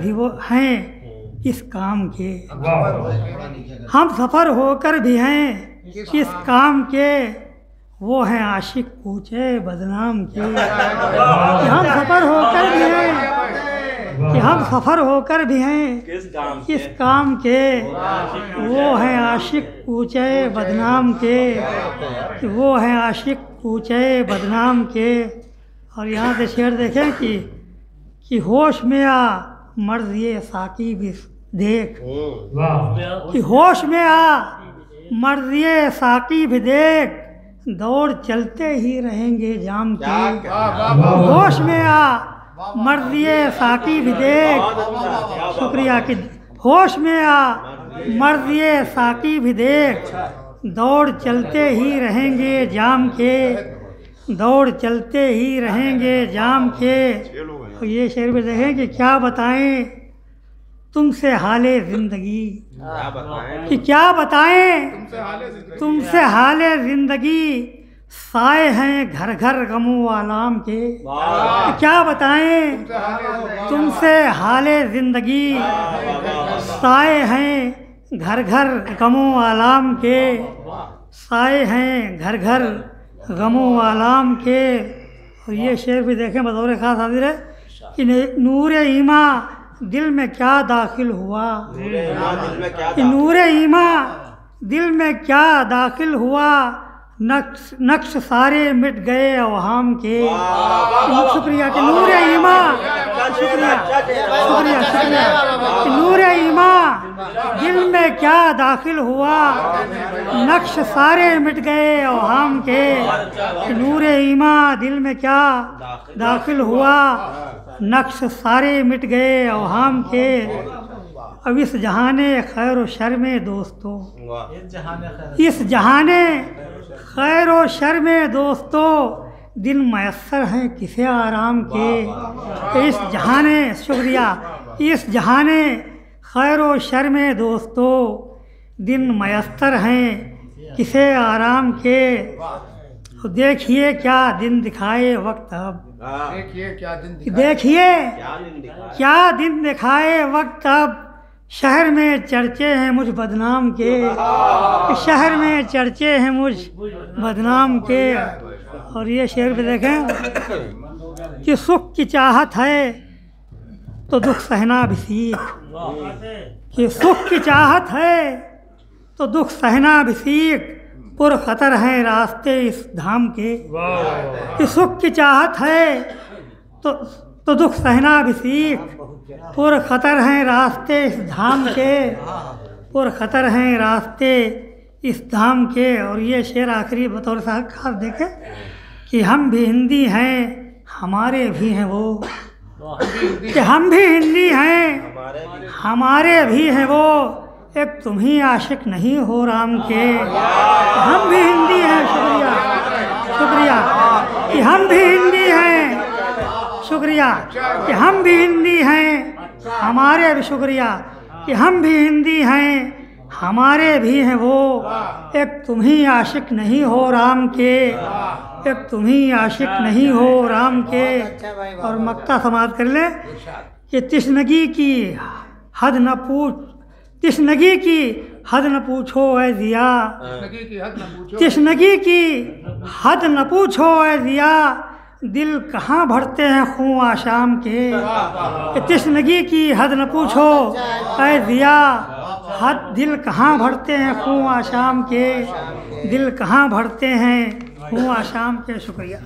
भी वो हैं किस काम के। हम सफ़र होकर भी हैं किस काम के। वो हैं आशिक पूछे बदनाम के। कि हम सफ़र होकर भी हैं कि हम सफ़र होकर भी हैं किस काम के? वो हैं आशिक पूछे बदनाम के। कि वो हैं आशिक पूछे बदनाम के। और यहाँ से शेर देखें कि कि होश में आ मर्द ये साकी भी देख कि होश में आ मर्द ये साकी भी देख दौड़ चलते ही रहेंगे जाम के। होश में आ मर्द ये साकी भी देख। शुक्रिया कि होश में आ मर्द ये साकी भी देख दौड़ चलते ही रहेंगे जाम के। दौड़ चलते ही रहेंगे जाम के। ये शेर में देखें कि क्या बताएँ? तुमसे हाले ज़िंदगी। कि क्या बताएँ? तुमसे हाले ज़िंदगी। साए हैं घर घर गमो आलाम के। क्या बताएँ? तुमसे हाले ज़िंदगी। साए हैं घर घर गमो आलाम के। साए हैं घर घर गमो आलाम के और ये शेर भी देखें बतौर खास हाजिर है कि नूर ईमा दिल में क्या दाखिल हुआ कि नूर ईमा दिल में क्या दाखिल हुआ नक्श नक्श सारे मिट गए अवहाम के शुक्रिया कि नूर ईमा शुक्रिया शुक्रिया शुक्रिया नूर ईमा दिल में क्या दाखिल हुआ? नक्श सारे मिट गए अवहाम के। नूर ईमा दिल में क्या दाखिल हुआ? नक्श सारे मिट गए अवहाम के। अब इस जहाने खैर व शर में दोस्तों। इस जहाने खैर व शर में दोस्तों, दिन मैसर हैं किसे आराम के। इस जहाने, शुक्रिया, इस जहाने खैर व शर में दोस्तों दिन मयस्तर हैं किसे आराम के? तो देखिए क्या दिन दिखाए वक्त अब। देखिए क्या दिन देखिए। क्या दिन दिखा क्या दिन दिखाए वक्त अब। शहर में चर्चे हैं मुझ बदनाम के। शहर में चर्चे हैं मुझ बदनाम के। और ये शेर भी देखें कि सुख की चाहत है। तो दुख सहना भी सीख। कि सुख की चाहत है तो दुख सहना भी सीख। पुर खतर हैं रास्ते इस धाम के। कि सुख की चाहत है तो तो दुख सहना भी सीख। पुर खतर हैं रास्ते इस धाम के। पुर खतर हैं रास्ते इस धाम के। और ये शेर आखिरी बतौर साहब खास देखे कि हम भी हिंदी हैं, हमारे भी हैं वो। कि हम भी हिंदी हैं। हमारे भी हैं वो। एक तुम ही आशिक नहीं हो राम के। हम भी हिंदी हैं शुक्रिया। शुक्रिया। कि हम भी हिंदी हैं। शुक्रिया। कि हम भी हिंदी हैं। हमारे भी शुक्रिया। कि हम भी हिंदी हैं। हमारे भी हैं वो। एक तुम ही आशिक नहीं हो राम के। एक तुम ही आशिक नहीं हो राम के और मक्ता समाप्त कर ले। कि तिश्नगी की हद न पूछ तिश्नगी की हद न पूछो ऐ दिया तिश्नगी की हद न पूछो। ऐ दिया दिल कहाँ भरते हैं खूँ आशाम के? कि तिश्नगी की हद न पूछो ऐ दिया हद दिल कहाँ भरते हैं खूँ आशाम के। दिल कहाँ भरते हैं? खूँ आसाम के शुक्रिया।